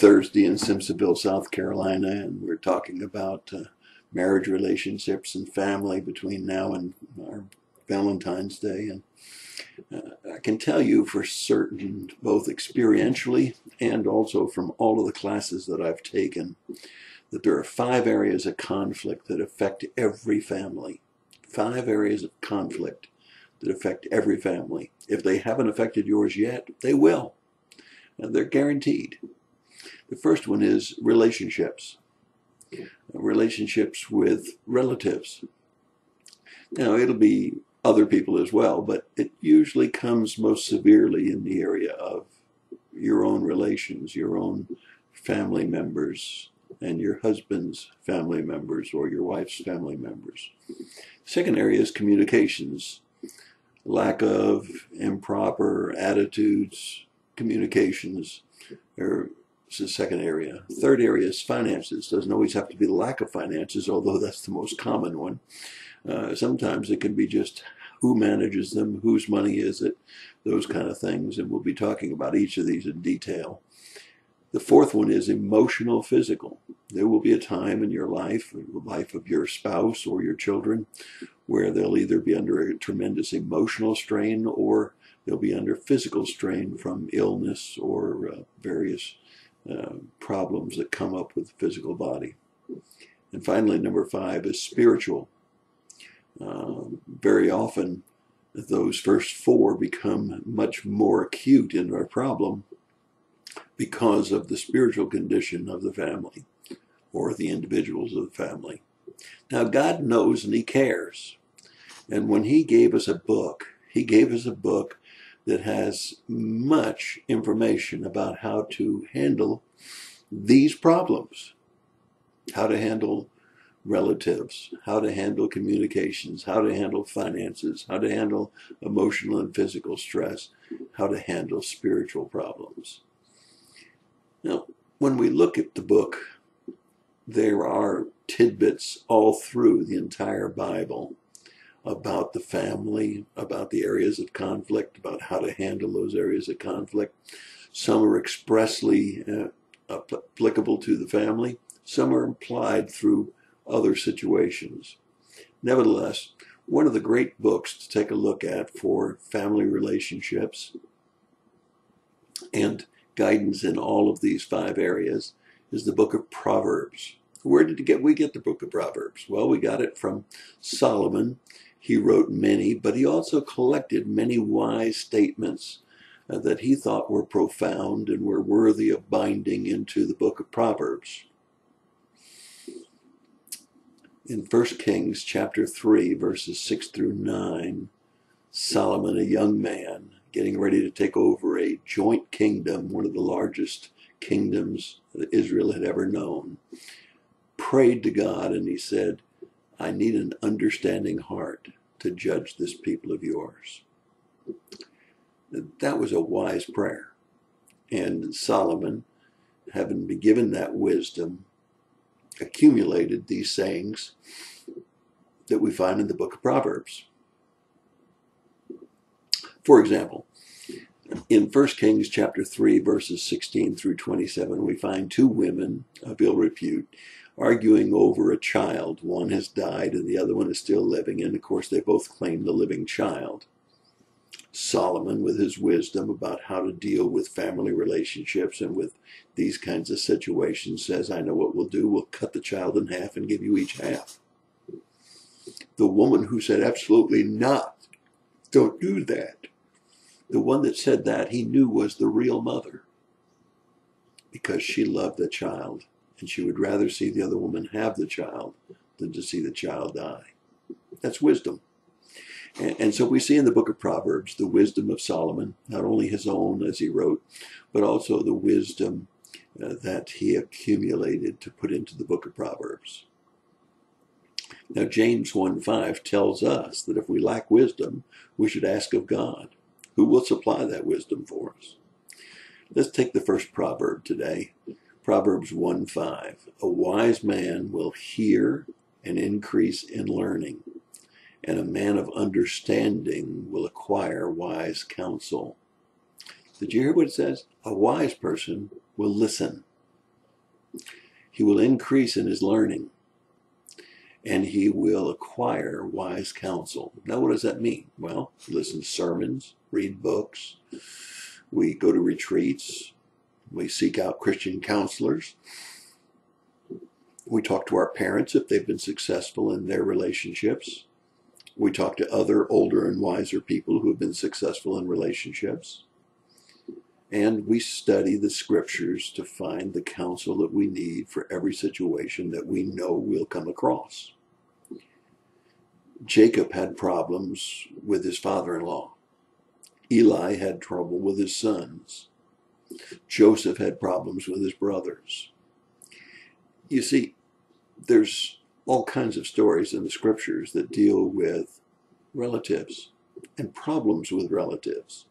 Thursday in Simpsonville, South Carolina, and we're talking about uh, marriage relationships and family between now and Valentine's Day. And uh, I can tell you for certain, both experientially and also from all of the classes that I've taken, that there are five areas of conflict that affect every family. Five areas of conflict that affect every family. If they haven't affected yours yet, they will. And they're guaranteed. The first one is relationships. Relationships with relatives. Now, it'll be other people as well, but it usually comes most severely in the area of your own relations, your own family members, and your husband's family members or your wife's family members. Second area is communications. Lack of improper attitudes, communications the second area. Third area is finances. Doesn't always have to be the lack of finances, although that's the most common one. Uh, sometimes it can be just who manages them, whose money is it, those kind of things. And we'll be talking about each of these in detail. The fourth one is emotional physical. There will be a time in your life, the life of your spouse or your children, where they'll either be under a tremendous emotional strain or they'll be under physical strain from illness or uh, various uh, problems that come up with the physical body. And finally, number five is spiritual. Uh, very often, those first four become much more acute in our problem because of the spiritual condition of the family or the individuals of the family. Now, God knows and He cares. And when He gave us a book, He gave us a book that has much information about how to handle these problems, how to handle relatives, how to handle communications, how to handle finances, how to handle emotional and physical stress, how to handle spiritual problems. Now, when we look at the book, there are tidbits all through the entire Bible about the family, about the areas of conflict, about how to handle those areas of conflict. Some are expressly uh, applicable to the family, some are implied through other situations. Nevertheless, one of the great books to take a look at for family relationships and guidance in all of these five areas is the book of Proverbs. Where did we get the book of Proverbs? Well, we got it from Solomon. He wrote many, but he also collected many wise statements uh, that he thought were profound and were worthy of binding into the book of Proverbs. In 1 Kings chapter 3, verses 6 through 9, Solomon, a young man, getting ready to take over a joint kingdom, one of the largest kingdoms that Israel had ever known, prayed to God and he said, I need an understanding heart to judge this people of yours. That was a wise prayer. And Solomon, having been given that wisdom, accumulated these sayings that we find in the book of Proverbs. For example, in 1 Kings chapter 3, verses 16 through 27, we find two women of ill repute arguing over a child. One has died and the other one is still living, and of course, they both claim the living child. Solomon, with his wisdom about how to deal with family relationships and with these kinds of situations, says, I know what we'll do. We'll cut the child in half and give you each half. The woman who said, Absolutely not, don't do that the one that said that he knew was the real mother because she loved the child and she would rather see the other woman have the child than to see the child die. That's wisdom. And, and, so we see in the book of Proverbs the wisdom of Solomon, not only his own as he wrote, but also the wisdom uh, that he accumulated to put into the book of Proverbs. Now, James 1 5 tells us that if we lack wisdom, we should ask of God who will supply that wisdom for us. Let's take the first proverb today. Proverbs 1 5. A wise man will hear and increase in learning, and a man of understanding will acquire wise counsel. Did you hear what it says? A wise person will listen. He will increase in his learning and he will acquire wise counsel. Now, what does that mean? Well, listen to sermons, read books, we go to retreats, we seek out Christian counselors, we talk to our parents if they've been successful in their relationships. We talk to other older and wiser people who have been successful in relationships. And we study the scriptures to find the counsel that we need for every situation that we know we'll come across. Jacob had problems with his father in law. Eli had trouble with his sons. Joseph had problems with his brothers. You see, there's all kinds of stories in the scriptures that deal with relatives and problems with relatives.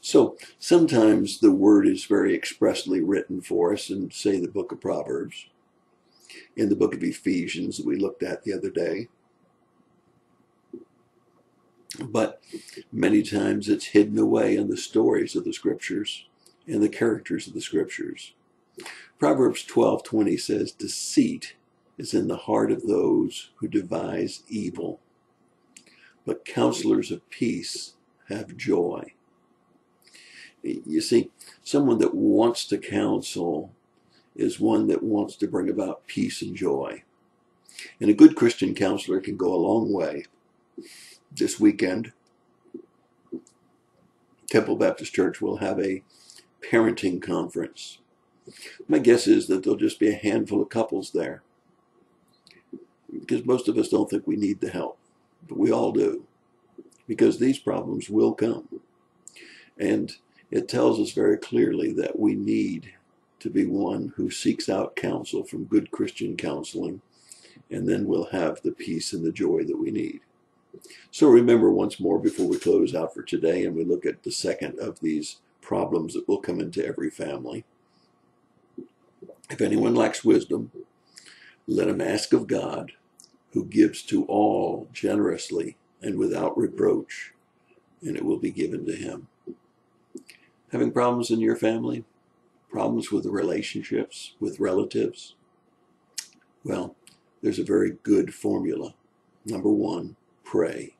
So sometimes the word is very expressly written for us in, say, the book of Proverbs, in the book of Ephesians that we looked at the other day. But many times it's hidden away in the stories of the scriptures and the characters of the scriptures. Proverbs 12:20 says, "Deceit is in the heart of those who devise evil, but counselors of peace have joy." You see, someone that wants to counsel is one that wants to bring about peace and joy. And a good Christian counselor can go a long way. This weekend, Temple Baptist Church will have a parenting conference. My guess is that there'll just be a handful of couples there. Because most of us don't think we need the help, but we all do. Because these problems will come. And it tells us very clearly that we need to be one who seeks out counsel from good Christian counseling, and then we'll have the peace and the joy that we need. So remember once more before we close out for today and we look at the second of these problems that will come into every family. If anyone lacks wisdom, let him ask of God, who gives to all generously and without reproach, and it will be given to him. Having problems in your family? Problems with the relationships, with relatives? Well, there's a very good formula. Number one, pray.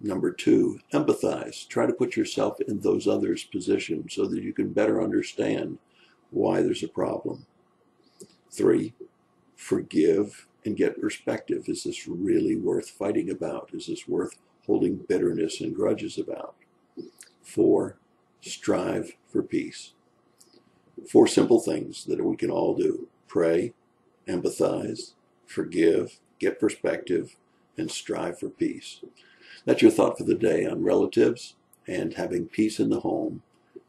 Number two, empathize. Try to put yourself in those others' position so that you can better understand why there's a problem. Three, forgive and get perspective. Is this really worth fighting about? Is this worth holding bitterness and grudges about? Four, strive for peace. Four simple things that we can all do pray, empathize, forgive, get perspective, and strive for peace. That's your thought for the day on relatives and having peace in the home,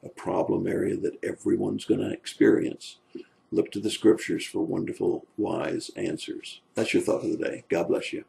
a problem area that everyone's going to experience. Look to the scriptures for wonderful, wise answers. That's your thought for the day. God bless you.